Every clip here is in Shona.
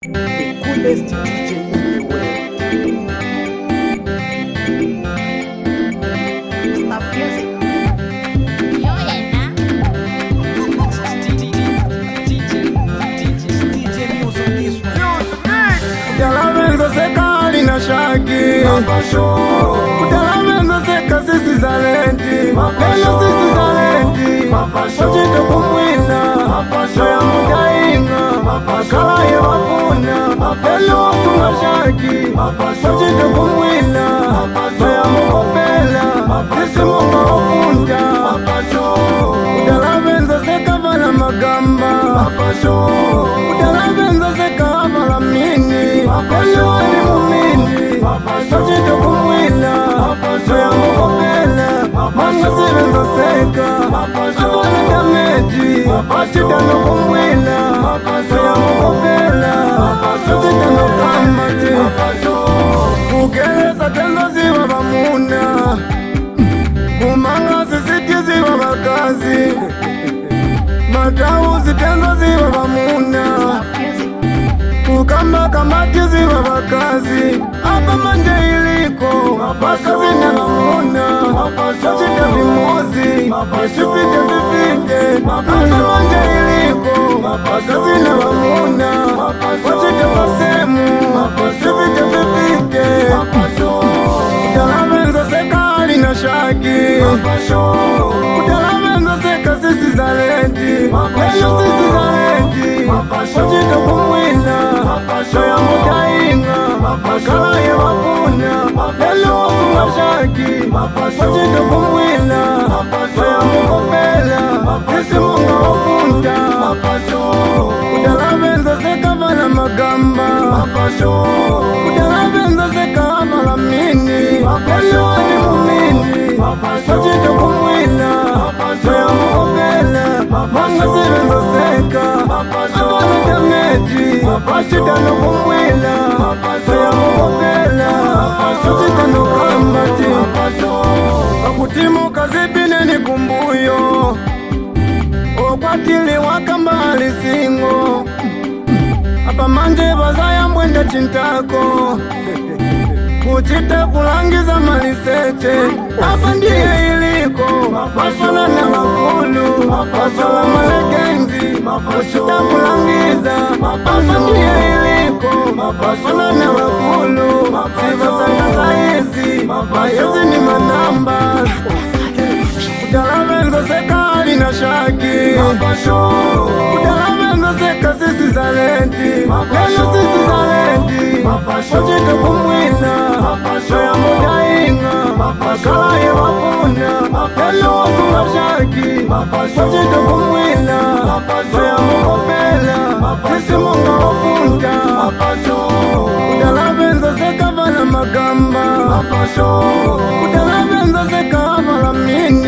The coolest DJ in the world. Stop music. Shaki, Mama Show. Tell me, no, say, cause this is a lady. Mama Show. Mama Show. elo fungasaki ocite kumwila maya mukopela isimonga ofunda udala benza sekavala magamba udala benza sekavala mini elo eli mumini ocite kumwila maya mukopela mangasivenza seka mokeji sitano komwela soya mokopela sotitano kamba te kukelesa tenoziwa bamuna kumanga sisitiziwa bakazi matawu sitenoziwa bamuna kukambakambatiziwa bakazi apa mande iliko mapasipinde vipinde makaza wanje iliko zavina vamuna vacite vasemu mapasipinde vipinde kutalamenza sekali na shagi kutalamenza seka sisizalendi eyo sisizalendi vacite kumwina nayamutainga kalaye vau majaki mazindo komwela mokopela esimonga ofunta udala benza seka bana magamba udala benza seka malamini eliwani mumini mazindo komwela moya mokopela manga sebenza seka abana jameji ashidano komwela moya mokopela okutimuka zibinene kumbuyo okwatiliwa kamba alisingo apamanje bazayambwenda chintako kuchita kulangiza maliseche apa ndiye iliko mafashala na makulu mafashala malekenzi kuchita kulangiza apa ndiye iliko mafashala na mapasho kudahangana zeka sisi zalendi lelo sisi zalendi ocita kumwina oya mudainga kalaye wafuna lelo wasunga shaki ocita kumwina oya mukopela sisi munga wafunta udalavenza seka vala magamba udalavenza seka vala mini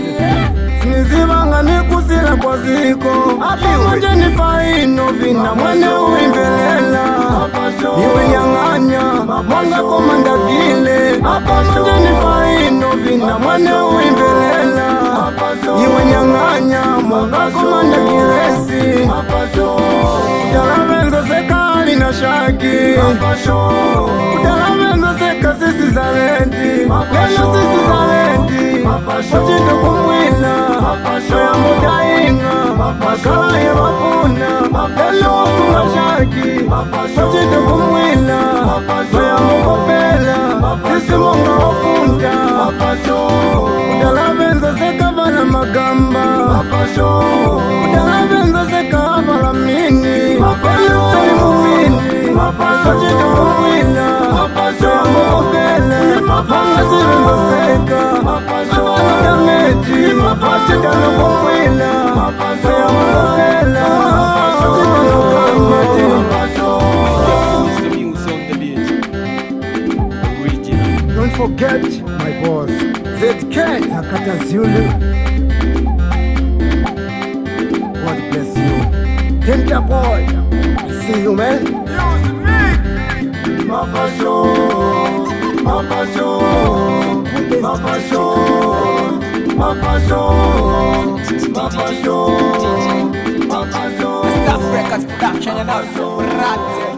nizivanga nikusila kwa ziko apamoja ni faino vina mwene uimbelela niwenyang'anya manga komanda vile apamoja ni faino vina mwene uimbelela niwenyang'anya manga komanda kilesi talavenza sekali na shaki Apasho. Apasho. sisters are ready. Yeah, your sisters are ready. kala yevafuna, yalo kumashaki, watching the kumwina. Don't forget my boss ZK Nakata Zulu God bless you Tenta boy see you man Mapa show Mapa show Mapa show Mama Joe, Mama Joe, Mama Joe. Stuff Records Production and also Razzie.